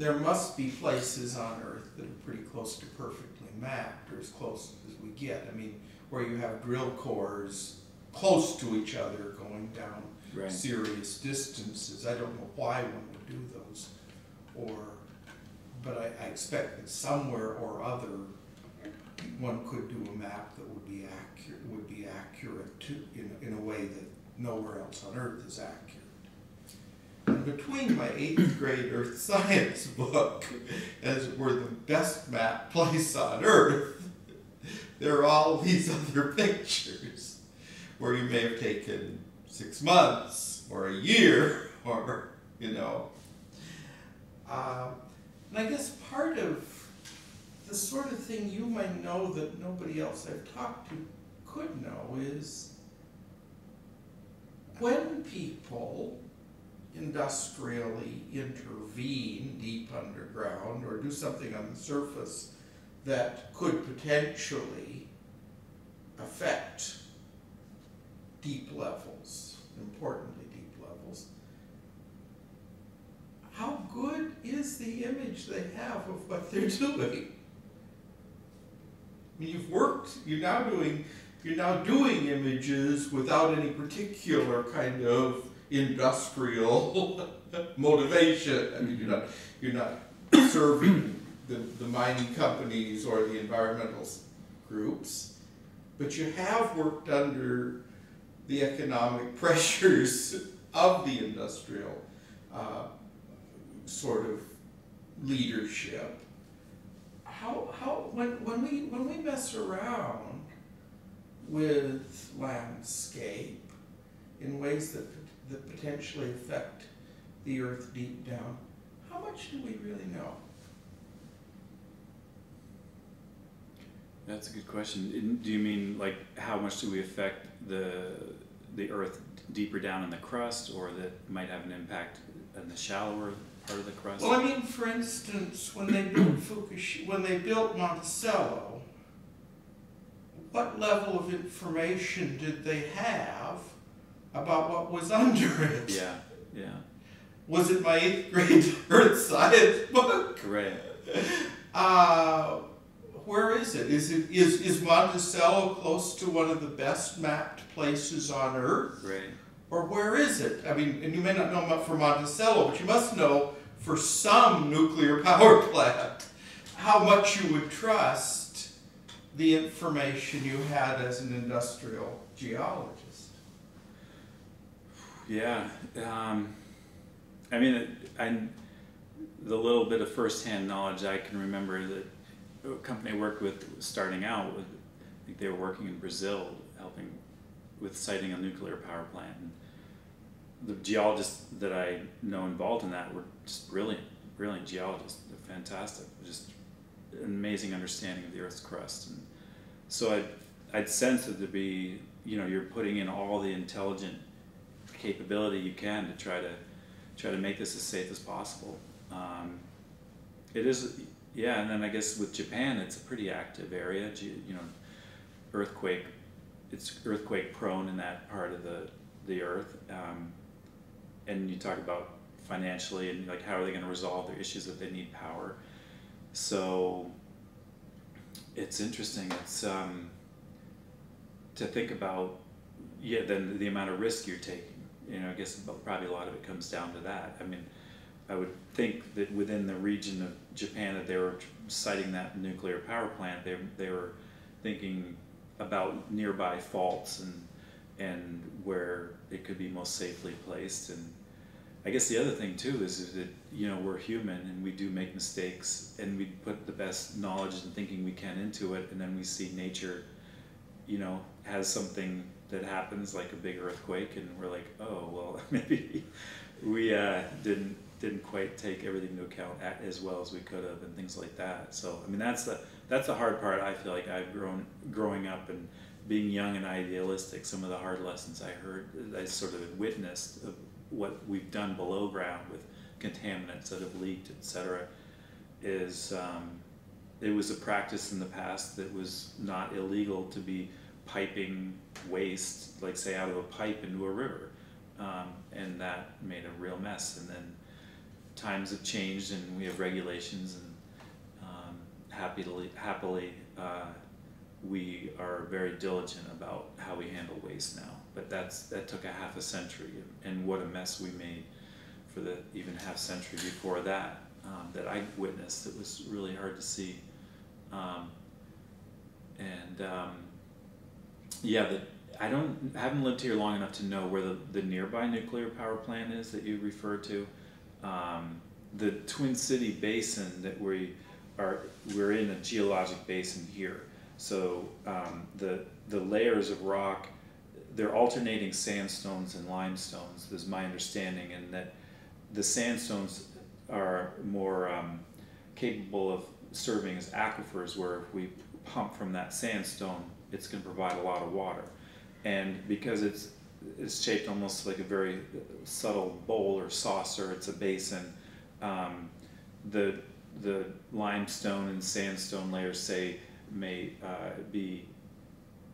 There must be places on Earth that are pretty close to perfectly mapped, or as close as we get. I mean, where you have drill cores close to each other going down Right. serious distances. I don't know why one would do those, or, but I, I expect that somewhere or other, one could do a map that would be accurate, would be accurate to, in, in a way that nowhere else on earth is accurate. Between my eighth grade earth science book, as were the best map place on earth, there are all these other pictures where you may have taken six months or a year or, you know. Um, and I guess part of the sort of thing you might know that nobody else I've talked to could know is when people industrially intervene deep underground or do something on the surface that could potentially affect deep levels, importantly deep levels. How good is the image they have of what they're doing? I mean, you've worked, you're now doing, you're now doing images without any particular kind of industrial motivation. I mean, you're not, you're not serving the, the mining companies or the environmental groups, but you have worked under the economic pressures of the industrial uh, sort of leadership. How, how when, when we when we mess around with landscape in ways that that potentially affect the earth deep down, how much do we really know? That's a good question. Do you mean like how much do we affect the the Earth deeper down in the crust, or that might have an impact in the shallower part of the crust? Well, I mean, for instance, when they built Fukushima, when they built Monticello, what level of information did they have about what was under it? yeah, yeah, Was it my eighth grade earth science book? right. Uh, where is it? Is it is is Monticello close to one of the best mapped places on earth? Right. Or where is it? I mean, and you may not know about for Monticello, but you must know for some nuclear power plant how much you would trust the information you had as an industrial geologist. Yeah. Um, I mean, I, the little bit of firsthand knowledge I can remember that a company I worked with starting out with, I think they were working in Brazil helping with siting a nuclear power plant. And the geologists that I know involved in that were just brilliant, brilliant geologists. They're fantastic. Just amazing understanding of the Earth's crust. And so I'd, I'd sense it to be, you know, you're putting in all the intelligent capability you can to try to try to make this as safe as possible. Um, it is, yeah, and then I guess with Japan, it's a pretty active area. You know, earthquake, it's earthquake prone in that part of the the earth. Um, and you talk about financially and like how are they going to resolve their issues if they need power. So it's interesting. It's um, to think about yeah, then the amount of risk you're taking. You know, I guess probably a lot of it comes down to that. I mean, I would think that within the region of Japan that they were siting that nuclear power plant, they they were thinking about nearby faults and and where it could be most safely placed. And I guess the other thing too is, is that you know we're human and we do make mistakes and we put the best knowledge and thinking we can into it, and then we see nature, you know, has something that happens like a big earthquake, and we're like, oh well, maybe we uh, didn't didn't quite take everything into account as well as we could have, and things like that. So I mean, that's the that's the hard part. I feel like I've grown growing up and being young and idealistic. Some of the hard lessons I heard, I sort of witnessed of what we've done below ground with contaminants that have leaked, etc., is um, it was a practice in the past that was not illegal to be piping waste, like say out of a pipe into a river, um, and that made a real mess. And then times have changed, and we have regulations, and um, happily, happily, uh, we are very diligent about how we handle waste now. But that's that took a half a century, and what a mess we made for the even half century before that um, that I witnessed. It was really hard to see, um, and um, yeah, the, I don't I haven't lived here long enough to know where the, the nearby nuclear power plant is that you refer to. Um, the Twin City Basin that we are we're in a geologic basin here. So um, the the layers of rock, they're alternating sandstones and limestones. Is my understanding, and that the sandstones are more um, capable of serving as aquifers, where if we pump from that sandstone, it's going to provide a lot of water. And because it's it's shaped almost like a very subtle bowl or saucer, it's a basin. Um, the the limestone and sandstone layers say may uh, be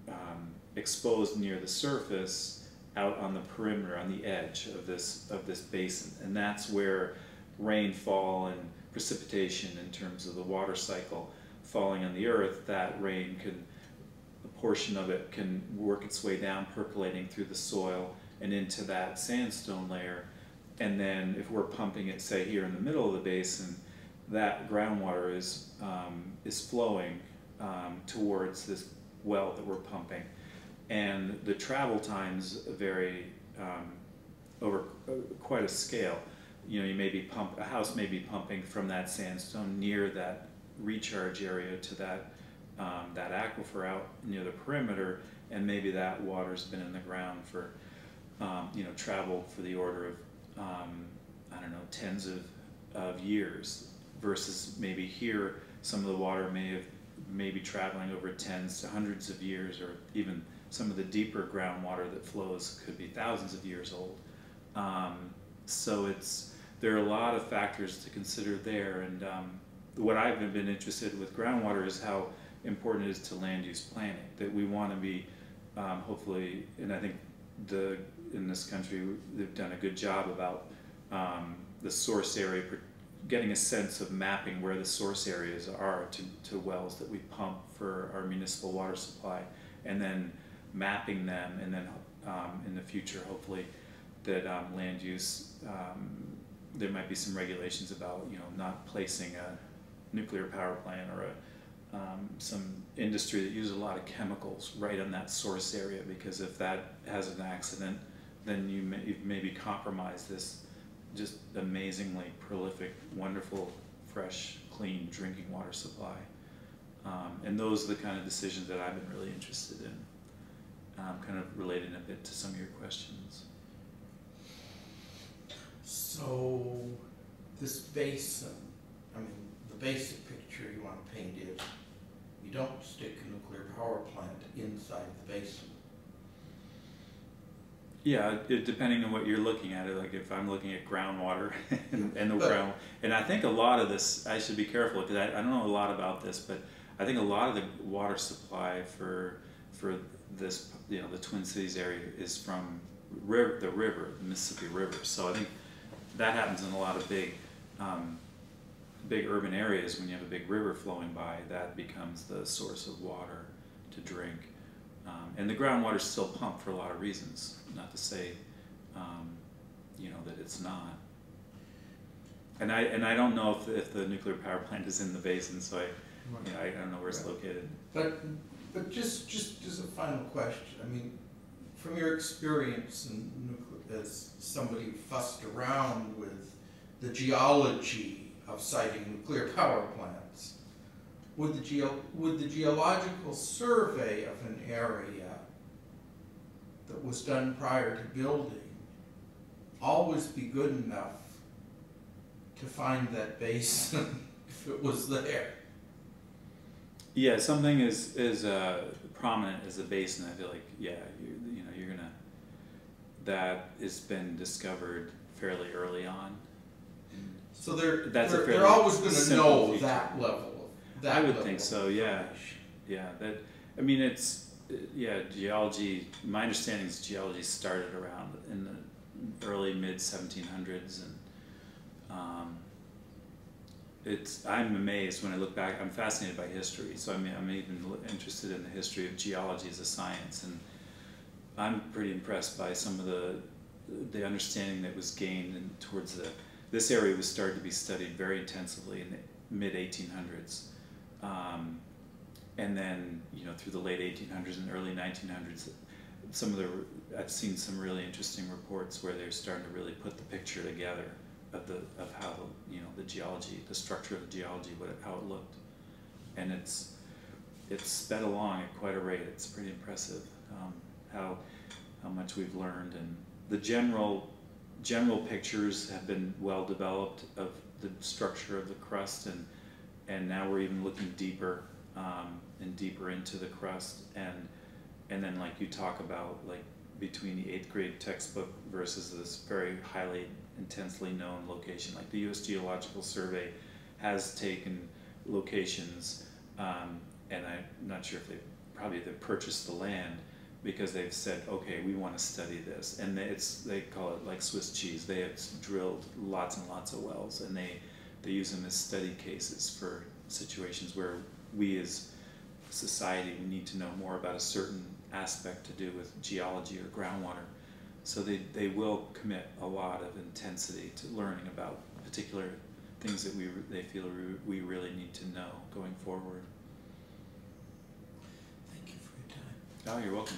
um, exposed near the surface out on the perimeter on the edge of this of this basin and that's where rainfall and precipitation in terms of the water cycle falling on the earth that rain can portion of it can work its way down percolating through the soil and into that sandstone layer and then if we're pumping it say here in the middle of the basin that groundwater is um, is flowing um, towards this well that we're pumping, and the travel times vary um, over uh, quite a scale. You know, you may be pump a house may be pumping from that sandstone near that recharge area to that um, that aquifer out near the perimeter, and maybe that water's been in the ground for um, you know travel for the order of um, I don't know tens of of years versus maybe here some of the water may have may be traveling over tens to hundreds of years or even some of the deeper groundwater that flows could be thousands of years old. Um, so it's there are a lot of factors to consider there and um, what I've been interested with groundwater is how important it is to land use planning that we want to be um, hopefully and I think the in this country they've done a good job about um, the source area getting a sense of mapping where the source areas are to, to wells that we pump for our municipal water supply and then mapping them and then um, in the future hopefully that um, land use um, there might be some regulations about you know not placing a nuclear power plant or a um, some industry that uses a lot of chemicals right on that source area because if that has an accident then you may, you've maybe compromised this just amazingly prolific, wonderful, fresh, clean drinking water supply. Um, and those are the kind of decisions that I've been really interested in, um, kind of relating a bit to some of your questions. So, this basin, I mean, the basic picture you want to paint is you don't stick a nuclear power plant inside the basin. Yeah, it, depending on what you're looking at, it like if I'm looking at groundwater and, and the But- ground, and I think a lot of this, I should be careful because I, I don't know a lot about this, but I think a lot of the water supply for for this, you know, the Twin Cities area is from river, the river, the Mississippi River. So I think that happens in a lot of big, um, big urban areas. When you have a big river flowing by, that becomes the source of water to drink. Um, and the groundwater is still pumped for a lot of reasons, not to say, um, you know, that it's not. And I, and I don't know if, if the nuclear power plant is in the basin, so I, you know, I don't know where it's located. But, but just, just as a final question, I mean, from your experience in nuclear, as somebody who fussed around with the geology of siting nuclear power plants, would the geo, would the geological survey of an area that was done prior to building always be good enough to find that basin if it was there? Yeah, something is is uh, prominent as a basin. I feel like yeah, you, you know, you're gonna that has been discovered fairly early on. So they're, That's they're, they're always gonna know feature. that level that I would level think so, yeah. Yeah, that I mean it's yeah geology. My understanding is geology started around in the early mid 1700s, and um, it's I'm amazed when I look back. I'm fascinated by history, so I'm I'm even interested in the history of geology as a science, and I'm pretty impressed by some of the the understanding that was gained in, towards the this area was started to be studied very intensively in the mid 1800s, um, and then you know through the late 1800s and early 1900s. Some of the I've seen some really interesting reports where they're starting to really put the picture together of the of how the you know the geology, the structure of the geology, what how it looked, and it's it's sped along at quite a rate. It's pretty impressive um, how how much we've learned, and the general general pictures have been well developed of the structure of the crust, and and now we're even looking deeper um, and deeper into the crust, and and then like you talk about like between the eighth grade textbook versus this very highly intensely known location. Like the U.S. Geological Survey has taken locations, um, and I'm not sure if they probably they purchased the land because they've said, okay, we want to study this, and it's they call it like Swiss cheese. They have drilled lots and lots of wells, and they they use them as study cases for situations where we as society we need to know more about a certain aspect to do with geology or groundwater. So they, they will commit a lot of intensity to learning about particular things that we they feel we really need to know going forward. Oh, you're welcome.